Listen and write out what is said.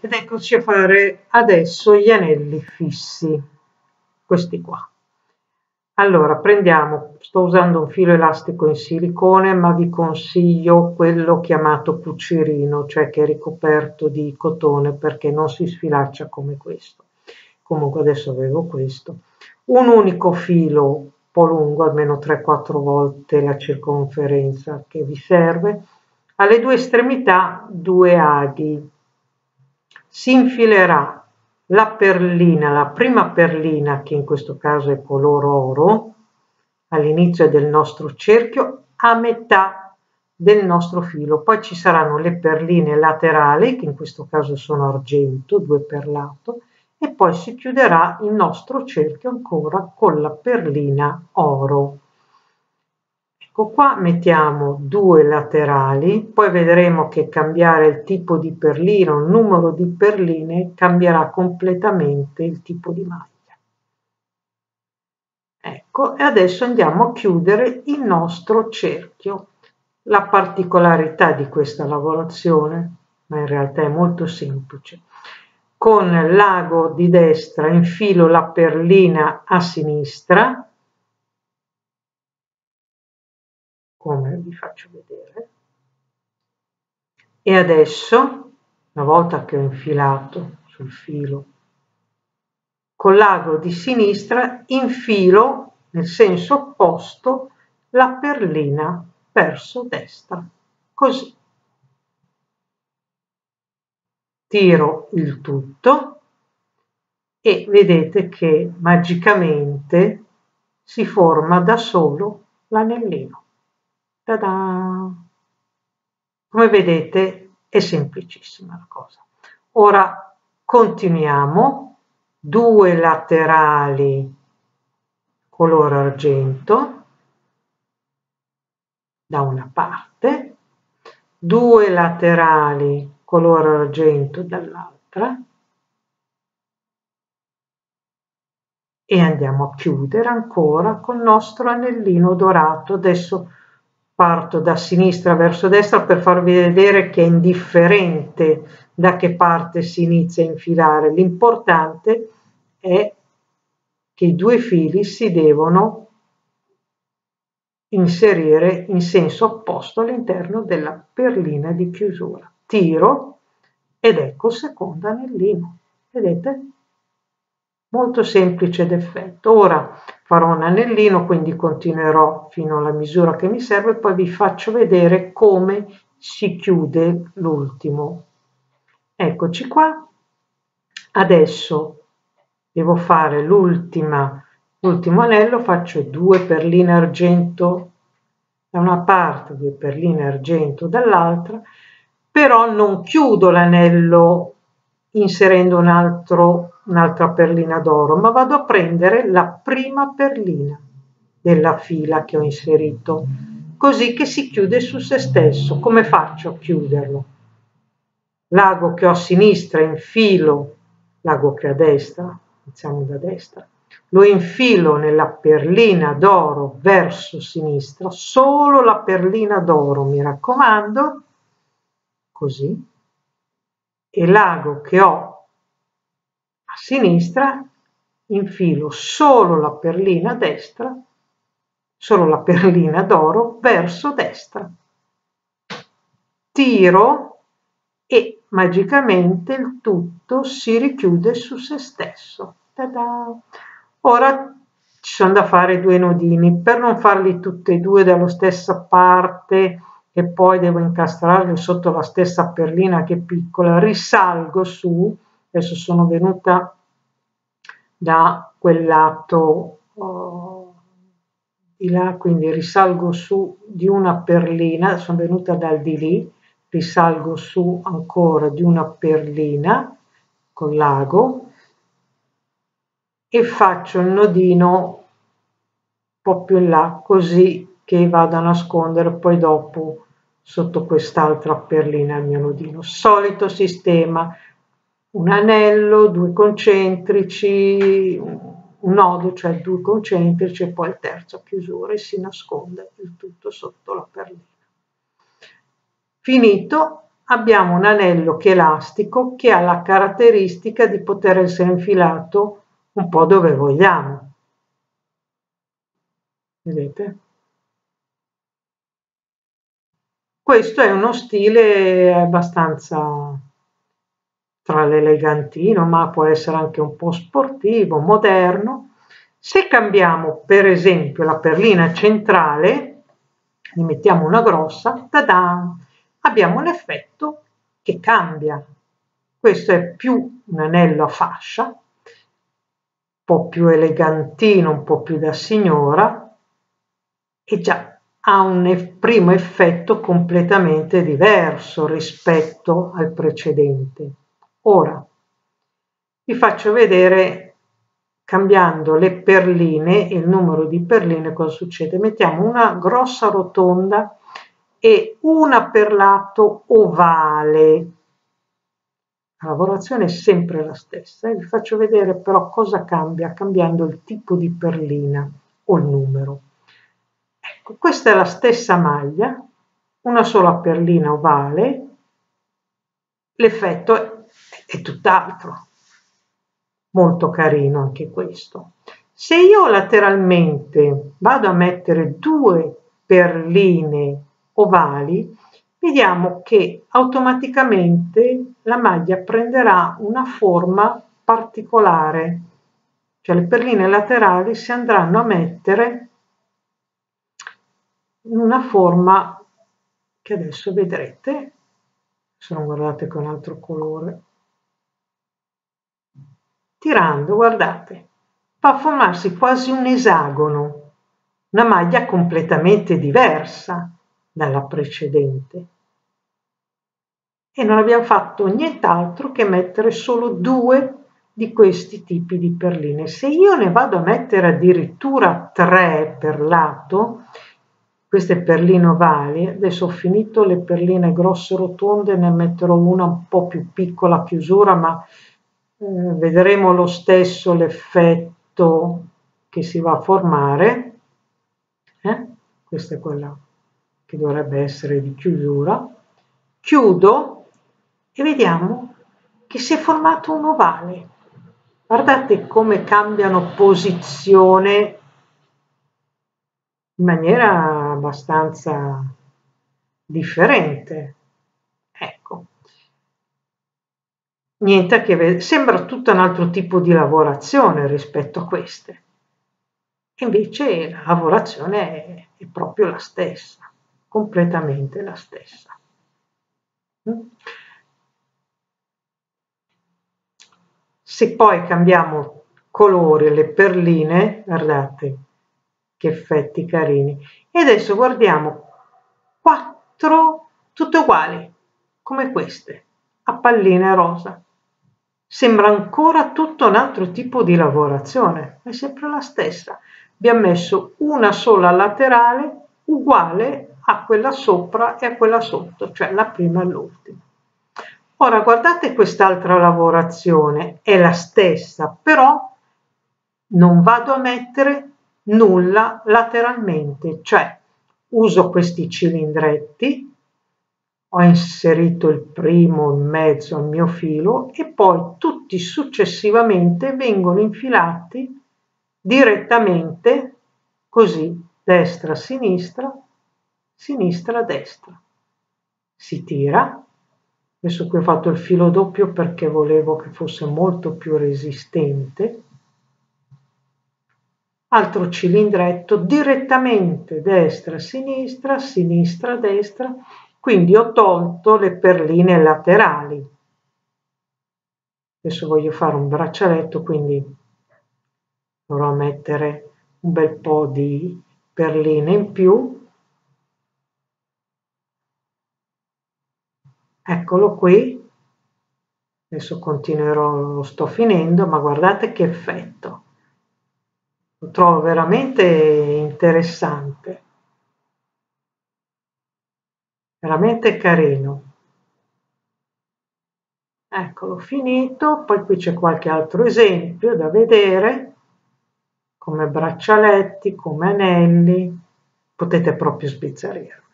ed eccoci a fare adesso gli anelli fissi questi qua. Allora prendiamo sto usando un filo elastico in silicone ma vi consiglio quello chiamato cucirino cioè che è ricoperto di cotone perché non si sfilaccia come questo. Comunque adesso avevo questo. Un unico filo un po' lungo almeno 3-4 volte la circonferenza che vi serve. Alle due estremità due aghi si infilerà la perlina, la prima perlina che in questo caso è color oro, all'inizio del nostro cerchio a metà del nostro filo. Poi ci saranno le perline laterali, che in questo caso sono argento, due per lato, e poi si chiuderà il nostro cerchio ancora con la perlina oro. Ecco qua mettiamo due laterali, poi vedremo che cambiare il tipo di perlino, il numero di perline cambierà completamente il tipo di maglia. Ecco, e adesso andiamo a chiudere il nostro cerchio. La particolarità di questa lavorazione, ma in realtà è molto semplice, con l'ago di destra infilo la perlina a sinistra, vi faccio vedere. E adesso, una volta che ho infilato sul filo, con l'ago di sinistra infilo nel senso opposto la perlina verso destra, così. Tiro il tutto e vedete che magicamente si forma da solo l'anellino. Ta-da! Come vedete è semplicissima la cosa. Ora continuiamo, due laterali color argento da una parte, due laterali color argento dall'altra e andiamo a chiudere ancora col nostro anellino dorato. Adesso parto da sinistra verso destra per farvi vedere che è indifferente da che parte si inizia a infilare. L'importante è che i due fili si devono inserire in senso opposto all'interno della perlina di chiusura. Tiro ed ecco il secondo anellino. Vedete? Molto semplice d'effetto. Ora farò un anellino quindi continuerò fino alla misura che mi serve poi vi faccio vedere come si chiude l'ultimo eccoci qua adesso devo fare l'ultima l'ultimo anello faccio due perline argento da una parte due perline argento dall'altra però non chiudo l'anello inserendo un altro un'altra perlina d'oro, ma vado a prendere la prima perlina della fila che ho inserito, così che si chiude su se stesso. Come faccio a chiuderlo? L'ago che ho a sinistra infilo, l'ago che ho a destra, iniziamo da destra, lo infilo nella perlina d'oro verso sinistra, solo la perlina d'oro, mi raccomando, così, e l'ago che ho sinistra infilo solo la perlina destra, solo la perlina d'oro verso destra. Tiro e magicamente il tutto si richiude su se stesso. Ora ci sono da fare due nodini, per non farli tutti e due dalla stessa parte e poi devo incastrarli sotto la stessa perlina che è piccola, risalgo su adesso sono venuta da quel lato oh, di là, quindi risalgo su di una perlina, sono venuta dal di lì, risalgo su ancora di una perlina con l'ago e faccio il nodino un po' più in là così che vado a nascondere poi dopo sotto quest'altra perlina il mio nodino. Solito sistema, un anello, due concentrici, un nodo, cioè due concentrici e poi il terzo a chiusura e si nasconde il tutto sotto la perlina. Finito, abbiamo un anello che è elastico che ha la caratteristica di poter essere infilato un po' dove vogliamo. Vedete? Questo è uno stile abbastanza tra l'elegantino, ma può essere anche un po' sportivo, moderno. Se cambiamo per esempio la perlina centrale, ne mettiamo una grossa, tada, abbiamo l'effetto che cambia. Questo è più un anello a fascia, un po' più elegantino, un po' più da signora, e già ha un primo effetto completamente diverso rispetto al precedente. Ora vi faccio vedere cambiando le perline, il numero di perline, cosa succede. Mettiamo una grossa rotonda e una per lato ovale. La lavorazione è sempre la stessa. Vi faccio vedere però cosa cambia cambiando il tipo di perlina o il numero. Ecco, questa è la stessa maglia, una sola perlina ovale, l'effetto è, tutt'altro, molto carino anche questo. Se io lateralmente vado a mettere due perline ovali, vediamo che automaticamente la maglia prenderà una forma particolare, cioè le perline laterali si andranno a mettere in una forma che adesso vedrete, se non guardate con altro colore, tirando, guardate, fa formarsi quasi un esagono, una maglia completamente diversa dalla precedente. E non abbiamo fatto nient'altro che mettere solo due di questi tipi di perline. Se io ne vado a mettere addirittura tre per lato, queste perline ovali, adesso ho finito le perline grosse rotonde, ne metterò una un po' più piccola a chiusura, ma vedremo lo stesso l'effetto che si va a formare. Eh? Questa è quella che dovrebbe essere di chiusura. Chiudo e vediamo che si è formato un ovale. Guardate come cambiano posizione in maniera abbastanza differente. Ecco. Niente a che vedere, sembra tutto un altro tipo di lavorazione rispetto a queste. Invece la lavorazione è, è proprio la stessa, completamente la stessa. Mm? Se poi cambiamo colore, le perline, guardate, che effetti carini. E adesso guardiamo quattro tutte uguali, come queste, a palline rosa. Sembra ancora tutto un altro tipo di lavorazione, è sempre la stessa. Abbiamo messo una sola laterale uguale a quella sopra e a quella sotto, cioè la prima e l'ultima. Ora guardate quest'altra lavorazione, è la stessa, però non vado a mettere nulla lateralmente, cioè uso questi cilindretti, ho inserito il primo in mezzo al mio filo e poi tutti successivamente vengono infilati direttamente così destra sinistra sinistra destra. Si tira. Adesso qui ho fatto il filo doppio perché volevo che fosse molto più resistente. Altro cilindretto direttamente destra sinistra sinistra destra quindi ho tolto le perline laterali. Adesso voglio fare un braccialetto quindi dovrò mettere un bel po di perline in più. Eccolo qui. Adesso continuerò lo sto finendo ma guardate che effetto. Lo trovo veramente interessante, veramente carino. Eccolo finito, poi qui c'è qualche altro esempio da vedere, come braccialetti, come anelli, potete proprio sbizzarrirlo.